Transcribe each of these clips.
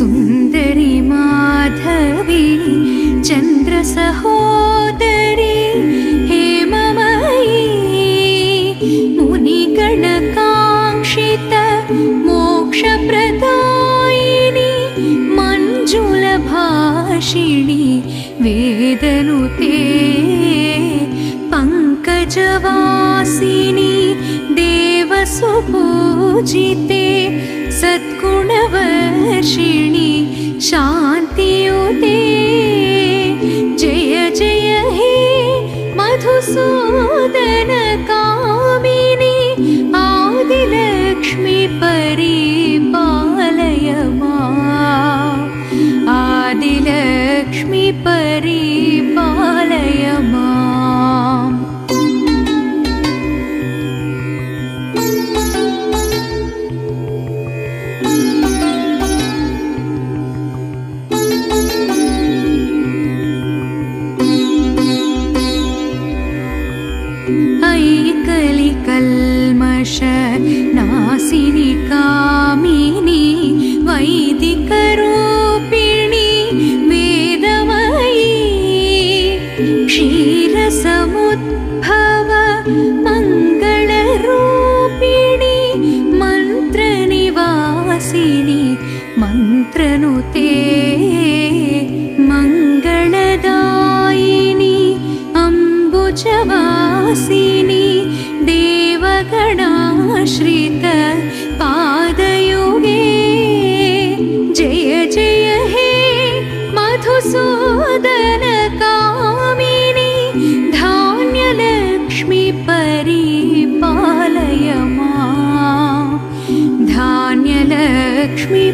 सुन्दरि माधवी चन्द्रसहोदरी हेममयी मुनिगणकाङ्क्षित मोक्षप्रदायिनी मञ्जुलभाषिणी वेदनुते पङ्कजवासिनी देवसुपूजिते सद्गुणवर्षिणि शान्तियुते। जय जय हे मधुसूदन कामिनि अम्बुजवासिनि देवगणाश्रित पादयुगे जय जय हे मधुसूदन कामिनि धान्यलक्ष्मि परिपालय मा धान्यलक्ष्मि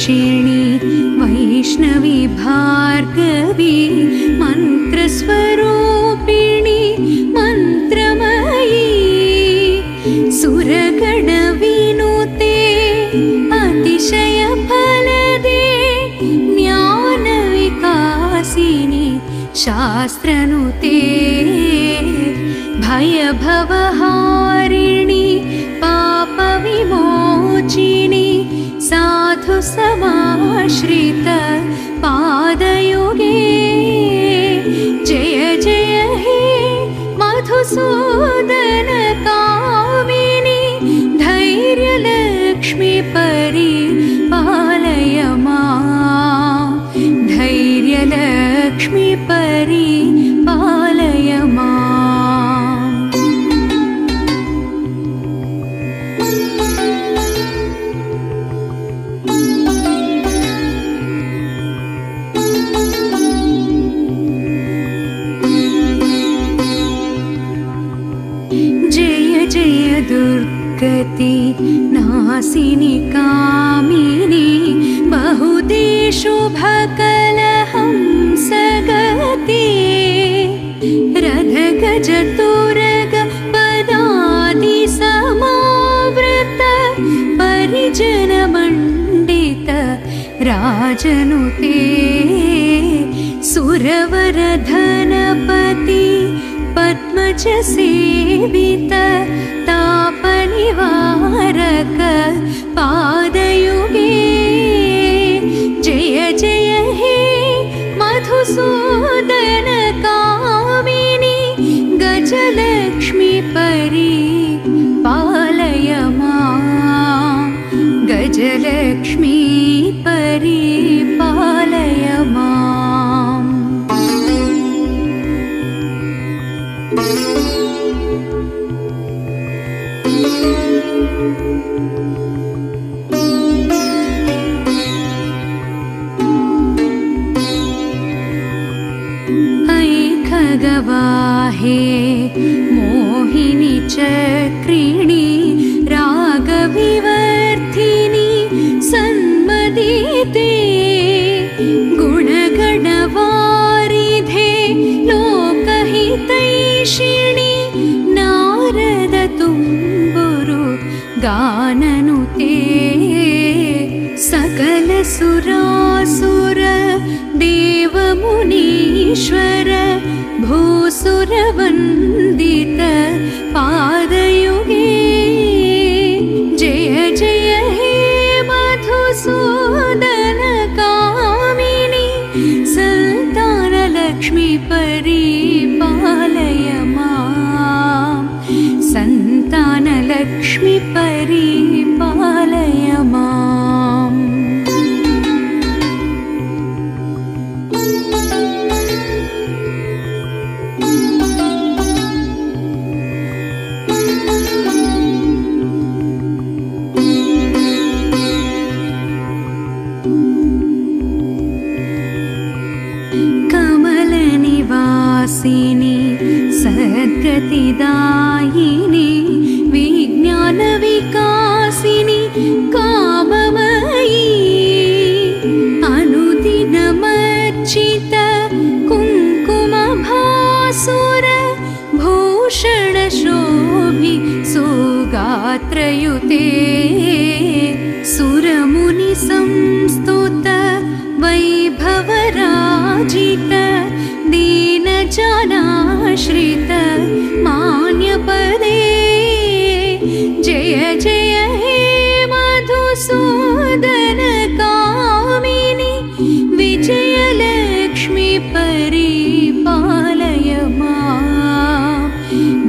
जयवरवर्षिणि वैष्णवी भार्गवी मन्त्रस्वरूपिणि मन्त्रमयी सुरगणविनुते अतिशयफलदे ज्ञानविकासिनि शास्त्रनुते समाश्रित नासिनि कामिनि बहुदेषु भकलहं सगति रथगजतुरग पदादि समावृत परिजनमण्डित राजनुते। सुरवरधनपति पद्मज सेवित देवमुनीश्वर भूसुरवन्दित पादयुगे सद्गतिदायिनि विज्ञानविकासिनि काममयी अनुदिनमर्चित कुङ्कुमभासुर भूषणशोभि सुगात्रयुते परिपालय माम्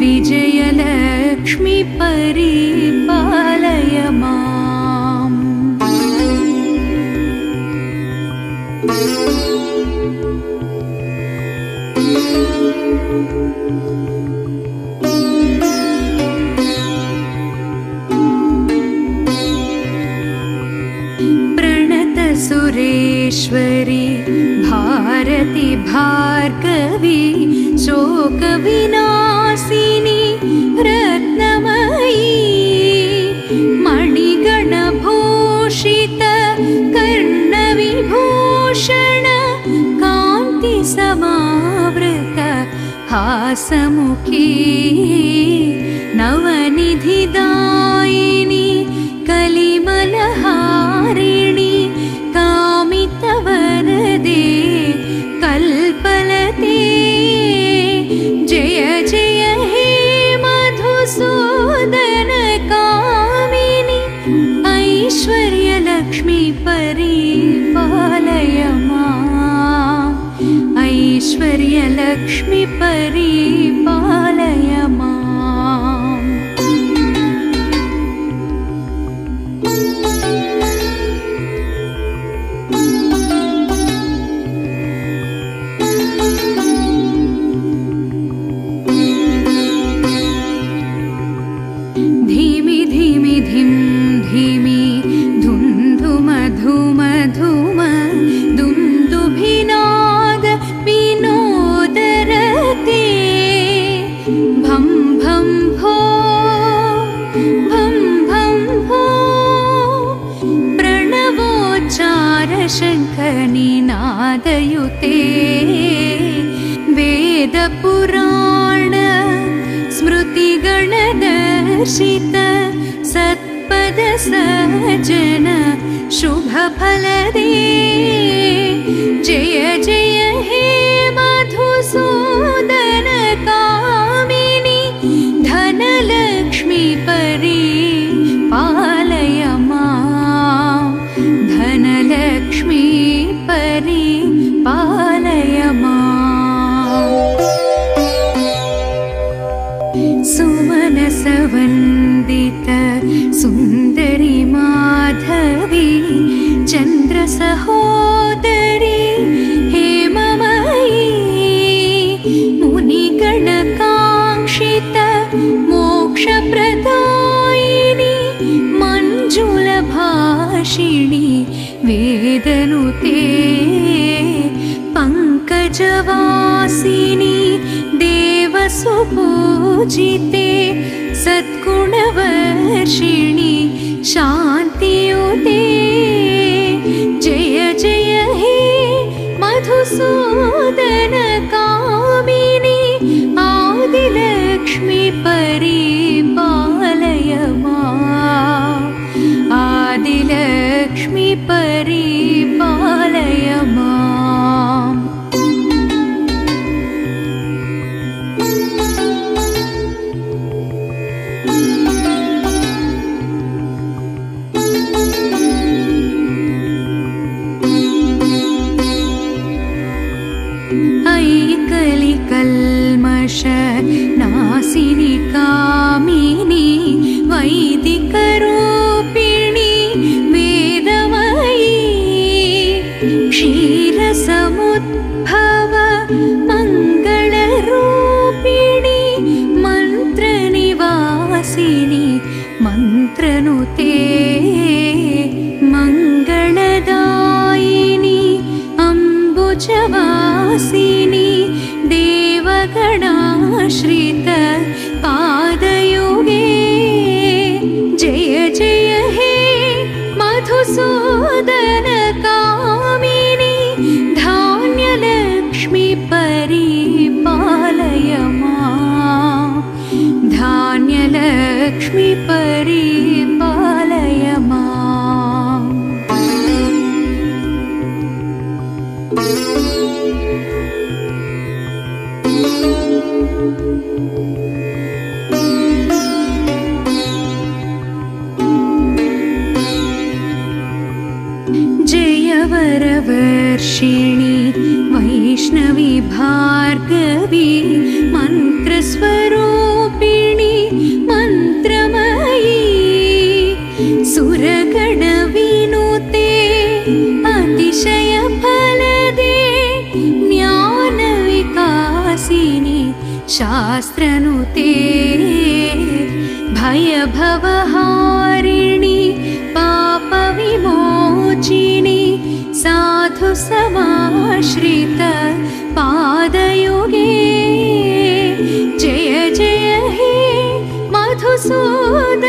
विजयलक्ष्मी परिपालय माम् प्रणतसुरेश्वरि भार्गवी शोकविनाशिनि रत्नमयी। मणिगणभूषित कर्णविभूषण कान्तिसमावृत हासमुखी। नवनिधिदायिनि कलिमलहारिणि परिपालय माम् ऐश्वर्यलक्ष्मी परिपालय माम् प्रणवोच्चारशङ्खनिनादयुते वेदपुराण स्मृतिगणदर्शित सत्पदसजन शुभफलदे। जय जय हे मधुसूदन चन्द्रसहोदरी हेममयी मुनिगणकाङ्क्षित मोक्षप्रदायिनि मञ्जुलभाषिणि वेदनुते पङ्कजवासिनि देवसुपूजिते सद्गुणवर्षिणि शान्तियुते पालय मा आदिलक्ष्मी परि मा धान्यलक्ष्मी परिपालय माम् शास्त्रनुते भयभवहारिणि पापविमोचिनि साधु समाश्रित पादयुगे। जय जय हे मधुसूदन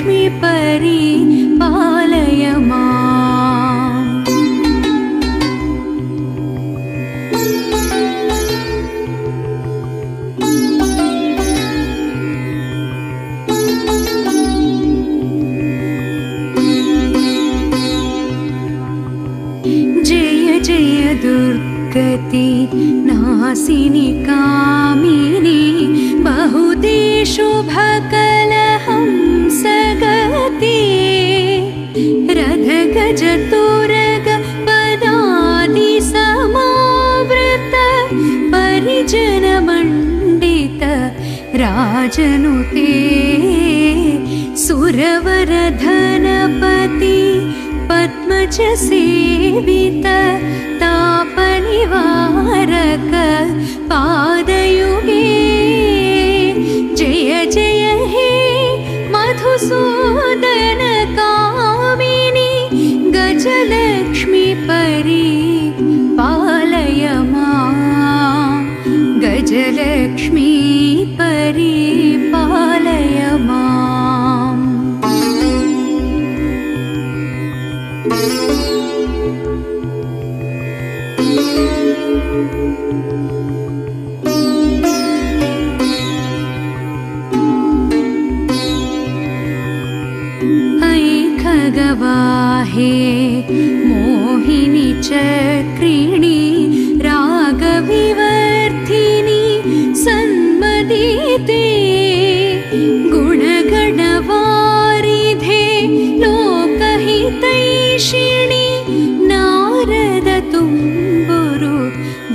धैर्यलक्ष्मी परिपालय माम् जय जय दुर्गति नासिनि कामिनि बहुदेषु पदादि समावृत परिजनमण्डित राजनुते। सुरवरधनपति पद्मज सेवित तापनिवारक पादयुगे परिपालय माम् गजलक्ष्मी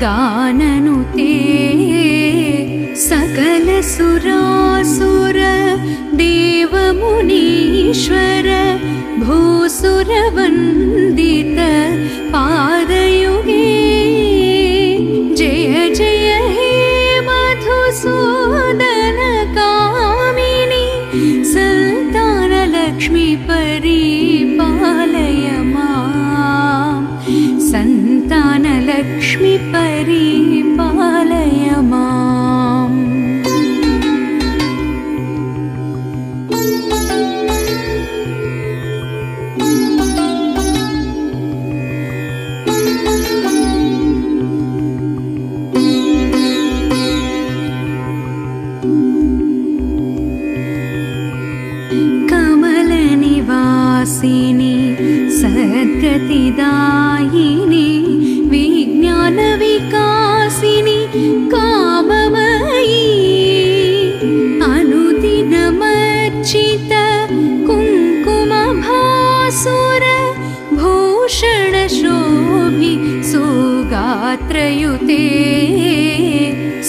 गाननुते सकल सुरासुर देवमुनीश्वर भूसुरवन्दित पादयुगे। जय जय हे मधुसूदन कामिनि सन्तानलक्ष्मी परिपालय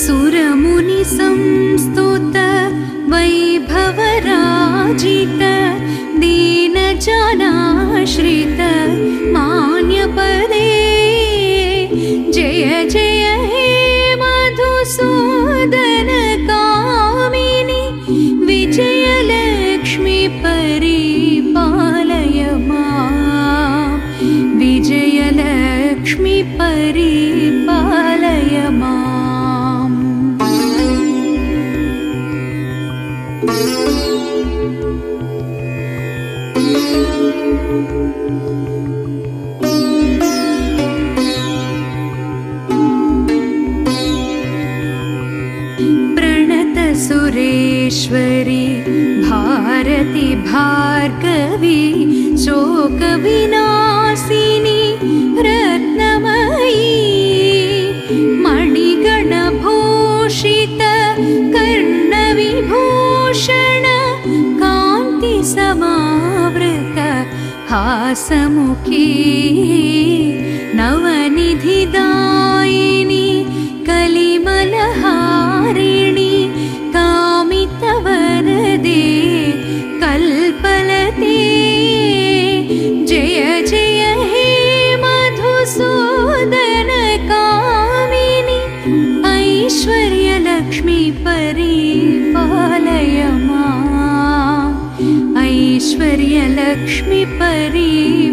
सुरमुनि संस्तुत वैभवराजित दीनजनाश्रित मा विजयलक्ष्मी परिपालय माम्। प्रणतसुरेश्वरि भारति भार्गवी शोकविनाशिनी रत्नमयी। मणिगणभूषित कर्णविभूषण कान्तिसमावृत हासमुखी। नवनिधिदायिनी कलिमलहारिणि जय जय हे मधुसूदन कामिनि ऐश्वर्यलक्ष्मी परिपालय माम् ऐश्वर्यलक्ष्मी परिपालय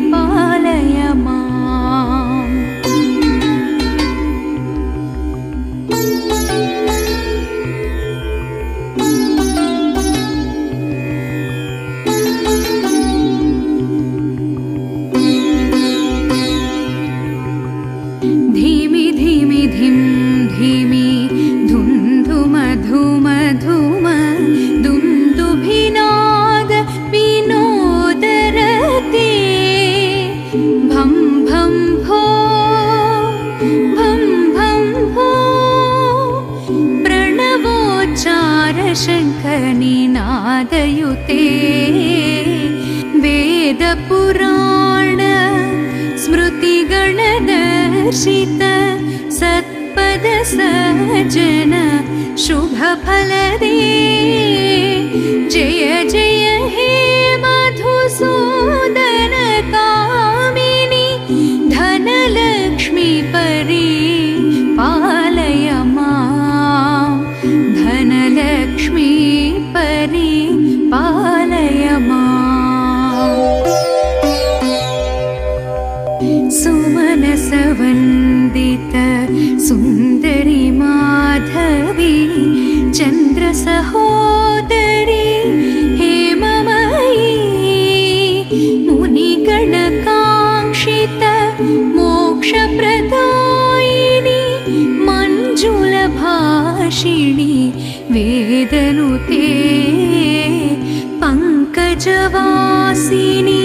पङ्कजवासिनी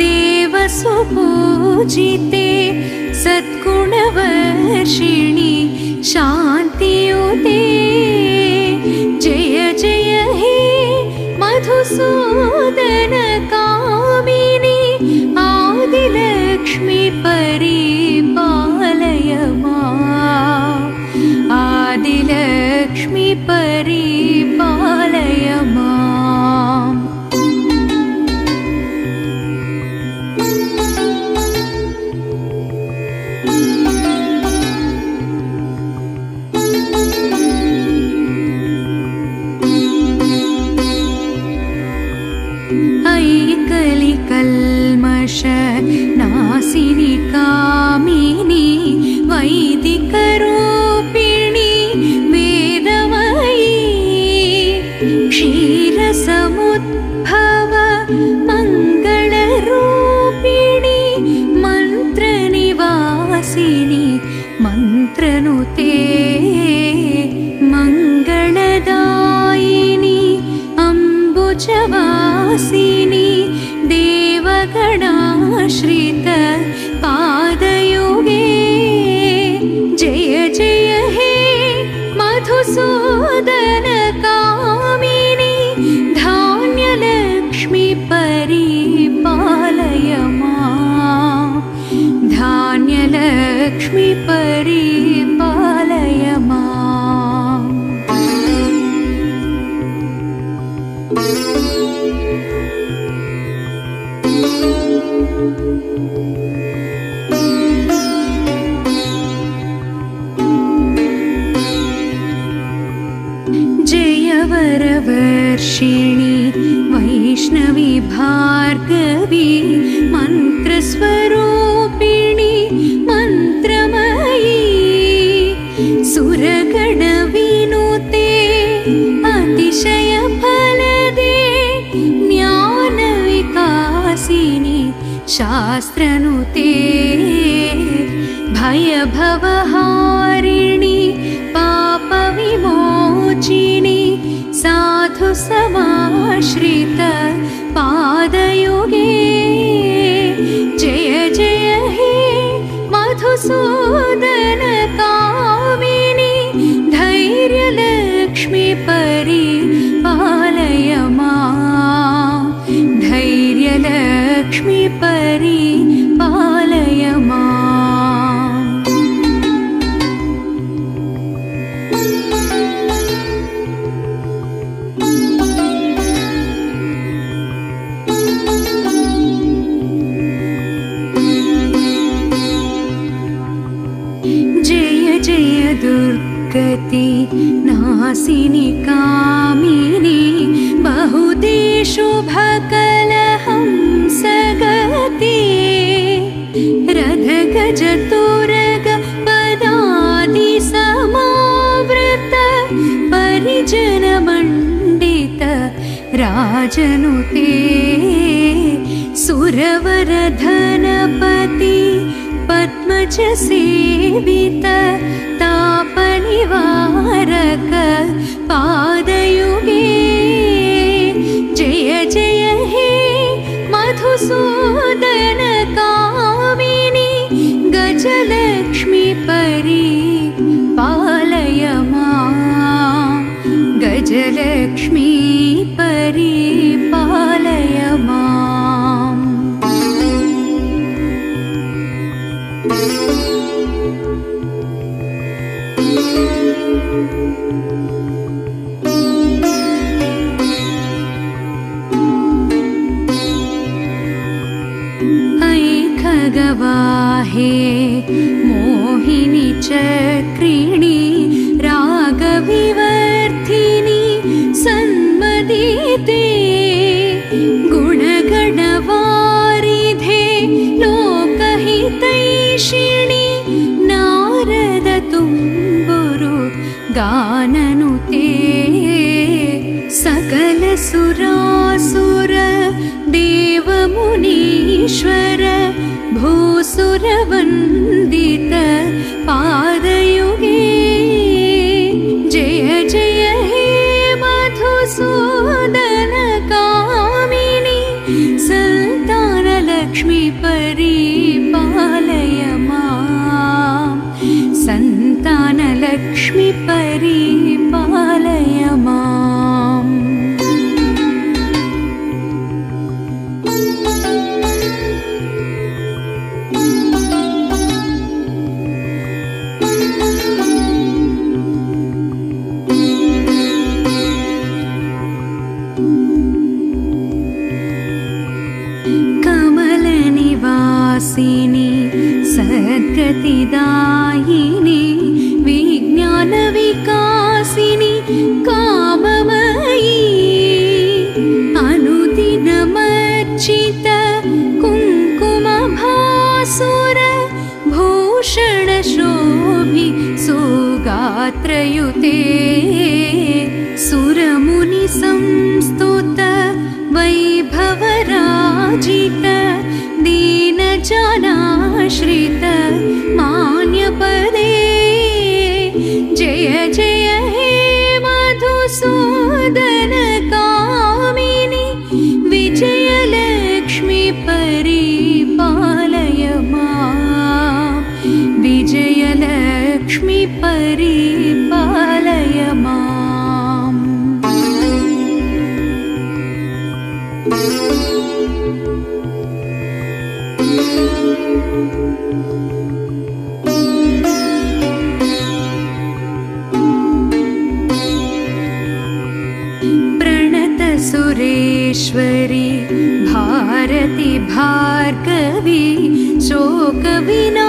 देवसुपूजिते सद्गुणवर्षिणि शान्तियुते। जय जय हे मधुसूदन कामिनि आदिलक्ष्मी परिपालय माम् आदिलक्ष्मी परिपालय 变 भार्गवी मन्त्रस्वरूपिणि मन्त्रमयी। सुरगणविनुते अतिशयफलदे ज्ञानविकासिनि शास्त्रनुते। भयभवहारिणि पापविमोचिनि साधु समाश्रित जय जय हे मधुसूदन कामिनि धैर्यलक्ष्मि परिपालय मां धैर्यलक्ष्मि परिपालय माम् राजनुते सुरवरधनपति पद्मज सेवित तापनिवारक पादयुगे चक्रिणि रागविवर्धिनि सन्मदिते गुणगणवारिधे लोकहितैषिणि नारद तुम्बुरु गाननुते सकल सुरासुर देवमुनीश्वर भूसुरवन्दित पादयुगे Thank you. विजयलक्ष्मि परिपालय माम्। प्रणतसुरेश्वरि भारति भार्गवी शोकविनाशिनि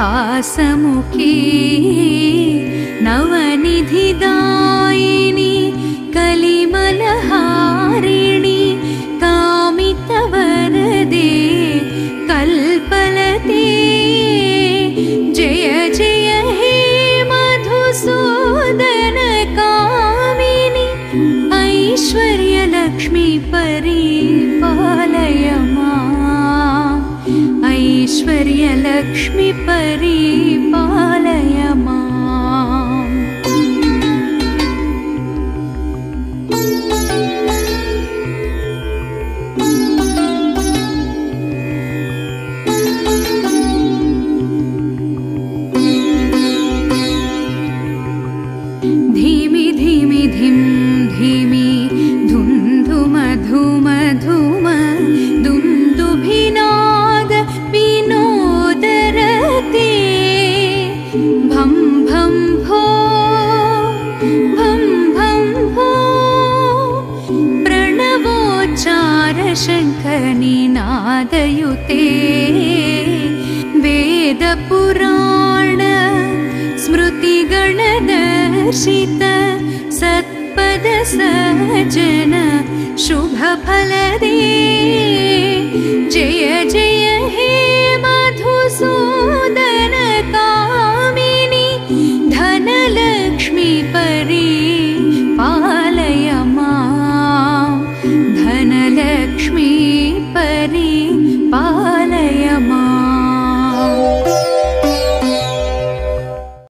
हासमुखी नवनिधिदायिनी कलिमलहारिणि ऐश्वर्यलक्ष्मी सजन शुभफलदे। जय जय हे